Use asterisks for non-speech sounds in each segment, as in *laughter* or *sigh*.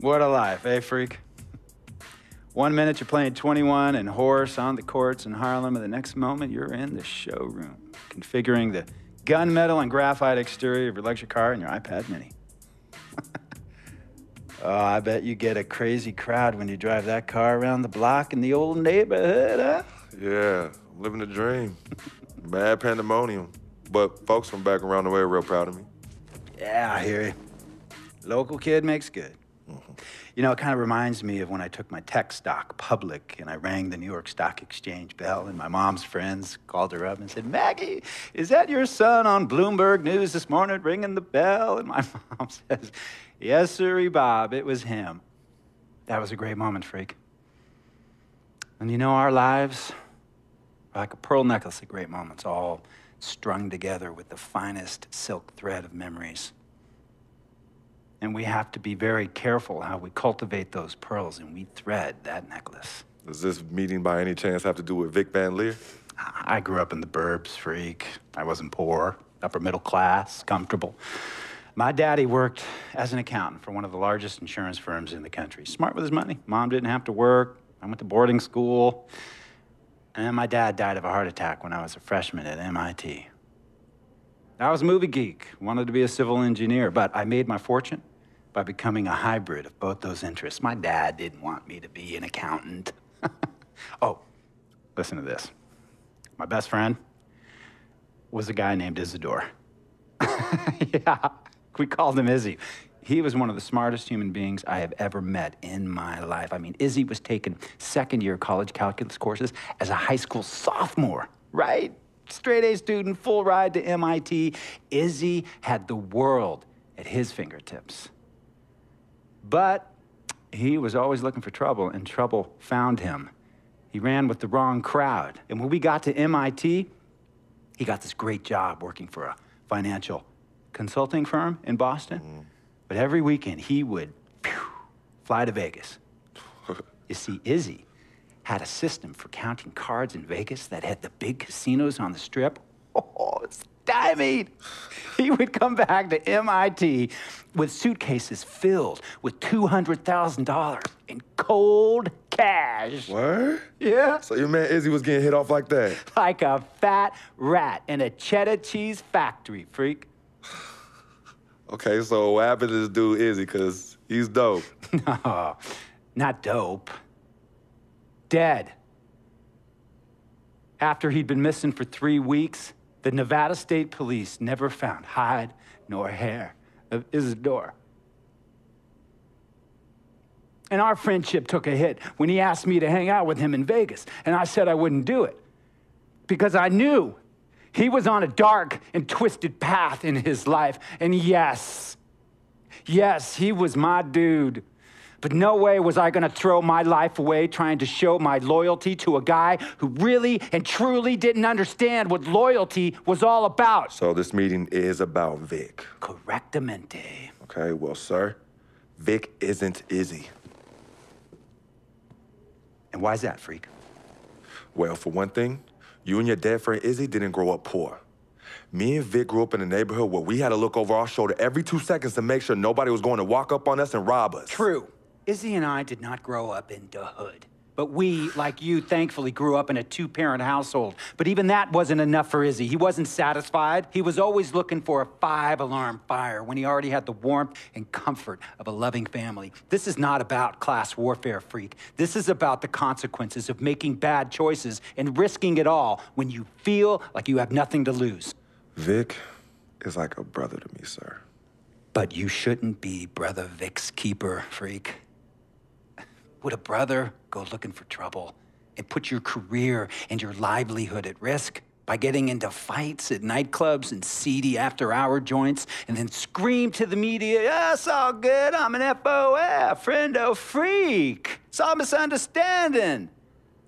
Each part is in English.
What a life, eh, freak? One minute you're playing 21 and horse on the courts in Harlem, and the next moment you're in the showroom, configuring the gunmetal and graphite exterior of your luxury car and your iPad mini. *laughs* oh, I bet you get a crazy crowd when you drive that car around the block in the old neighborhood, huh? Yeah, I'm living the dream. *laughs* Bad pandemonium. But folks from back around the way are real proud of me. Yeah, I hear you. Local kid makes good. You know, it kind of reminds me of when I took my tech stock public and I rang the New York Stock Exchange bell, and my mom's friends called her up and said, Maggie, is that your son on Bloomberg News this morning ringing the bell? And my *laughs* mom says, Yes, sirree, Bob, it was him. That was a great moment, freak. And you know, our lives are like a pearl necklace of great moments, all strung together with the finest silk thread of memories. And we have to be very careful how we cultivate those pearls and we thread that necklace. Does this meeting by any chance have to do with Vic Van Lier? I grew up in the burbs, freak. I wasn't poor, upper middle class, comfortable. My daddy worked as an accountant for one of the largest insurance firms in the country. Smart with his money. Mom didn't have to work. I went to boarding school. And then my dad died of a heart attack when I was a freshman at MIT. I was a movie geek, wanted to be a civil engineer, but I made my fortune by becoming a hybrid of both those interests. My dad didn't want me to be an accountant. *laughs* oh, listen to this. My best friend was a guy named Isidore. *laughs* yeah, we called him Izzy. He was one of the smartest human beings I have ever met in my life. I mean, Izzy was taking second year college calculus courses as a high school sophomore, right? Straight A student, full ride to MIT. Izzy had the world at his fingertips. But he was always looking for trouble, and trouble found him. He ran with the wrong crowd. And when we got to MIT, he got this great job working for a financial consulting firm in Boston. Mm. But every weekend, he would pew, fly to Vegas. *laughs* you see, Izzy had a system for counting cards in Vegas that had the big casinos on the strip. Oh, stymied. He would come back to MIT with suitcases filled with $200,000 in cold cash. What? Yeah. So your man Izzy was getting hit off like that? Like a fat rat in a cheddar cheese factory, freak. okay, so what happened to this dude Izzy? Because he's dope. *laughs* no, not dope. Dead. After he'd been missing for three weeks, the Nevada State Police never found hide nor hair of Isidore. And our friendship took a hit when he asked me to hang out with him in Vegas, and I said I wouldn't do it because I knew he was on a dark and twisted path in his life. And yes, yes, he was my dude. But no way was I going to throw my life away trying to show my loyalty to a guy who really and truly didn't understand what loyalty was all about. So this meeting is about Vic. Correctamente. Okay, well, sir, Vic isn't Izzy. And why is that, freak? Well, for one thing, you and your dead friend Izzy didn't grow up poor. Me and Vic grew up in a neighborhood where we had to look over our shoulder every two seconds to make sure nobody was going to walk up on us and rob us. True. Izzy and I did not grow up in the hood. But we, like you, thankfully grew up in a two parent household. But even that wasn't enough for Izzy. He wasn't satisfied. He was always looking for a five alarm fire when he already had the warmth and comfort of a loving family. This is not about class warfare, freak. This is about the consequences of making bad choices and risking it all when you feel like you have nothing to lose. Vic is like a brother to me, sir. But you shouldn't be Brother Vic's keeper, freak. Would a brother go looking for trouble and put your career and your livelihood at risk by getting into fights at nightclubs and seedy after hour joints and then scream to the media, yeah, it's all good, I'm an FOF, friendo freak. It's all misunderstanding.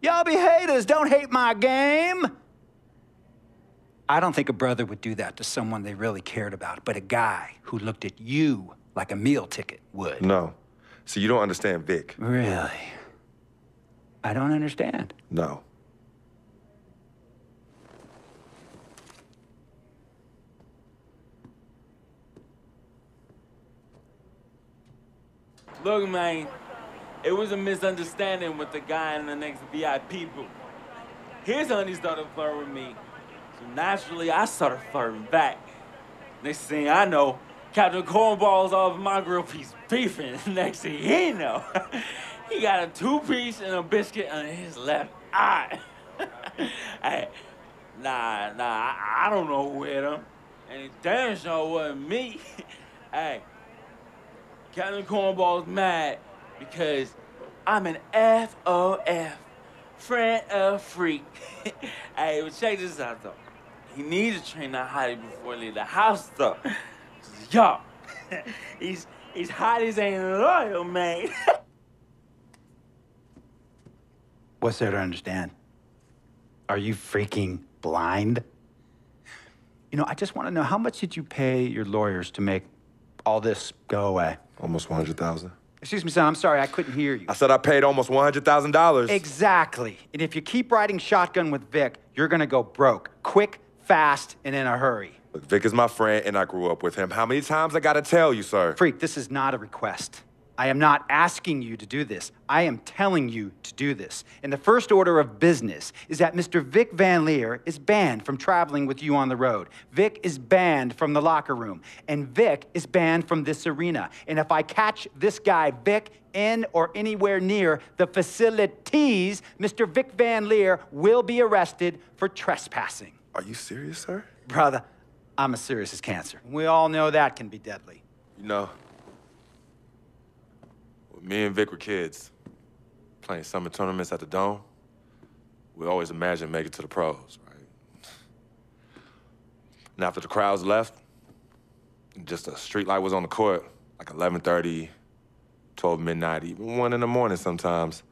Y'all be haters, don't hate my game. I don't think a brother would do that to someone they really cared about, but a guy who looked at you like a meal ticket would. No. So you don't understand Vic. Really? I don't understand. No. Look, man, it was a misunderstanding with the guy in the next VIP booth. His honey started flirting with me. So naturally, I started flirting back. Next thing I know, Captain Cornball's off my grill piece beefing. *laughs* Next thing he know, *laughs* he got a two-piece and a biscuit under his left eye. *laughs* hey, nah, nah, I, I don't know who hit him. And it damn sure wasn't me. hey, Captain Cornball's mad because I'm an FOF, friend of freak. hey, but check this out though. He needs to train that hottie before he leave the house though. Yo, *laughs* he's he's hot as ain't loyal, man. *laughs* What's there to understand? Are you freaking blind? You know, I just want to know how much did you pay your lawyers to make all this go away? Almost 100000 Excuse me, son, I'm sorry, I couldn't hear you. I said I paid almost $100,000. Exactly. And if you keep riding shotgun with Vic, you're gonna go broke. Quick, fast, and in a hurry. Look, Vic is my friend, and I grew up with him. How many times I gotta tell you, sir? Freak, this is not a request. I am not asking you to do this. I am telling you to do this. And the first order of business is that Mr. Vic Van Lier is banned from traveling with you on the road. Vic is banned from the locker room. And Vic is banned from this arena. And if I catch this guy, Vic, in or anywhere near the facilities, Mr. Vic Van Lier will be arrested for trespassing. Are you serious, sir? Brother, I'm as serious as cancer. We all know that can be deadly. You know, when me and Vic were kids, playing summer tournaments at the Dome, we always imagined making it to the pros, right? And after the crowds left, just a street light was on the court, like 11.30, 12 midnight, even 1 in the morning sometimes.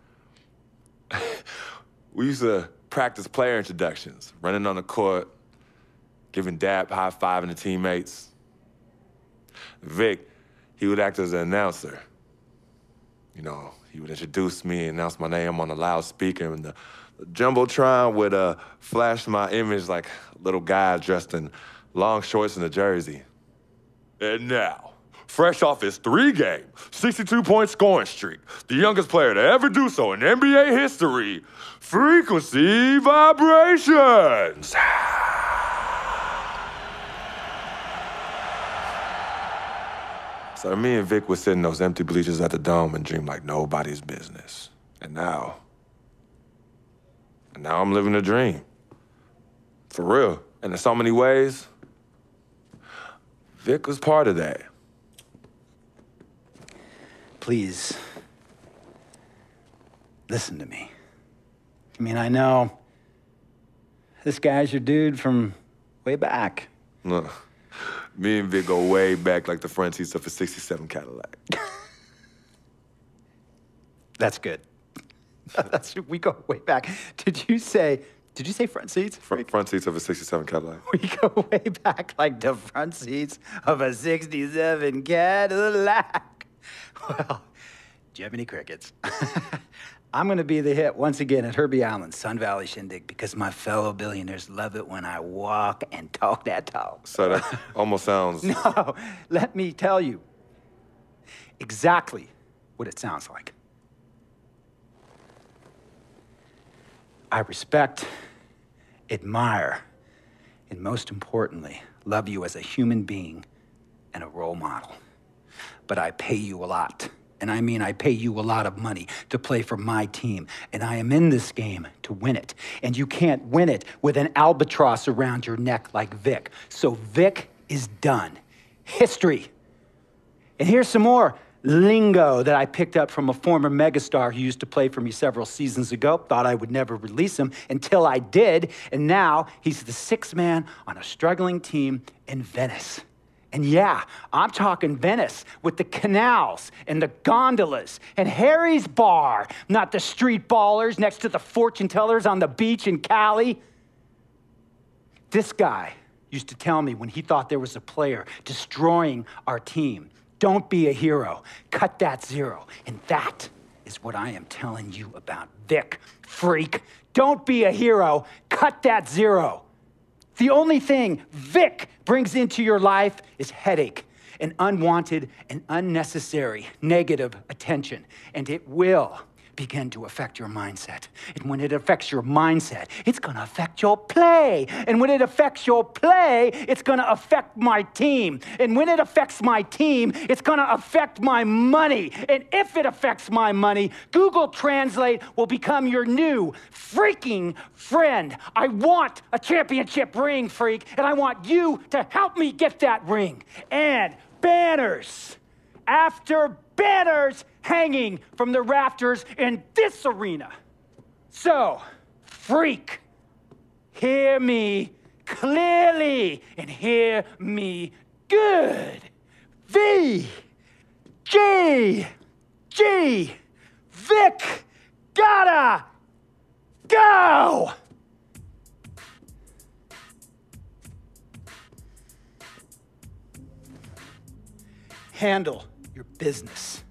*laughs* we used to practice player introductions, running on the court, giving dap, high-fiving the teammates. Vic, he would act as an announcer. You know, he would introduce me and announce my name on the loudspeaker, and the, the jumbotron would uh, flash my image like a little guy dressed in long shorts and a jersey. And now, fresh off his three-game, 62-point scoring streak, the youngest player to ever do so in NBA history, Frequency Vibrations. So me and Vic would sit in those empty bleachers at the dome and dream like nobody's business. And now, and now I'm living a dream. For real. And in so many ways, Vic was part of that. Please, listen to me. I mean, I know this guy's your dude from way back. Look, me and Vic go way back like the front seats of a 67 Cadillac. That's good. *laughs* That's we go way back. Did you say? Did you say front seats? Front, front seats of a 67 Cadillac. *laughs* We go way back like the front seats of a 67 Cadillac. *laughs* Well, do you have any Crickets. I'm going to be the hit once again at Herb Allen's Sun Valley Shindig because my fellow billionaires love it when I walk and talk that talk. So that *laughs* almost sounds. No, let me tell you exactly what it sounds like. I respect, admire, and most importantly, love you as a human being and a role model. But I pay you a lot. And I mean, I pay you a lot of money to play for my team. And I am in this game to win it. And you can't win it with an albatross around your neck like Vic. So Vic is done. History. And here's some more lingo that I picked up from a former megastar who used to play for me several seasons ago. Thought I would never release him until I did. And now he's the sixth man on a struggling team in Venice. And yeah, I'm talking Venice with the canals and the gondolas and Harry's bar, not the street ballers next to the fortune tellers on the beach in Cali. This guy used to tell me when he thought there was a player destroying our team don't be a hero, cut that zero. And that is what I am telling you about Vic, freak. Don't be a hero, cut that zero. The only thing Vic brings into your life is headache and unwanted and unnecessary negative attention, and it will begin to affect your mindset. And when it affects your mindset, it's going to affect your play. And when it affects your play, it's going to affect my team. And when it affects my team, it's going to affect my money. And if it affects my money, Google Translate will become your new freaking friend. I want a championship ring, freak, and I want you to help me get that ring. And banners after banners hanging from the rafters in this arena. So, freak, hear me clearly and hear me good. V, G, G, Vic, gotta go. Handle your business.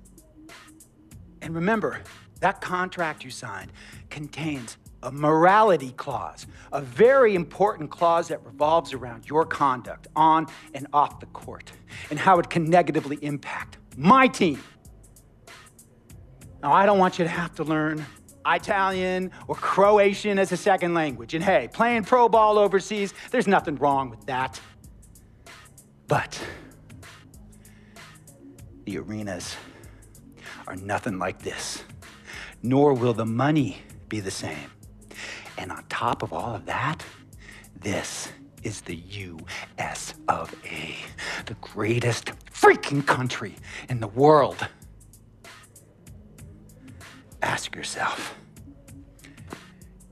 And remember, that contract you signed contains a morality clause, a very important clause that revolves around your conduct on and off the court and how it can negatively impact my team. Now, I don't want you to have to learn Italian or Croatian as a second language. And hey, playing pro ball overseas, there's nothing wrong with that. But the arenas are nothing like this, nor will the money be the same. And on top of all of that, this is the US of A, the greatest freaking country in the world. Ask yourself,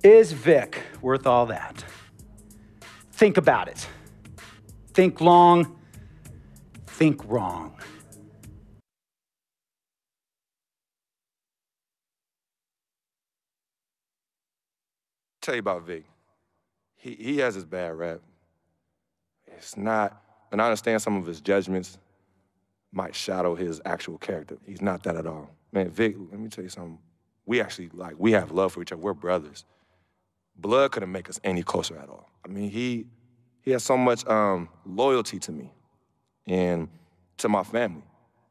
is Vic worth all that? Think about it. Think long, think wrong. Tell you about Vic. He, he has his bad rap. It's not, and I understand some of his judgments might shadow his actual character. He's not that at all. Man, Vic, let me tell you something. We actually, like, we have love for each other. We're brothers. Blood couldn't make us any closer at all. I mean, he, he has so much um, loyalty to me and to my family.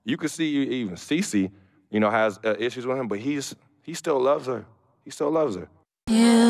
You could see even Cece, you know, has uh, issues with him, but he's, he still loves her. He still loves her. Yeah.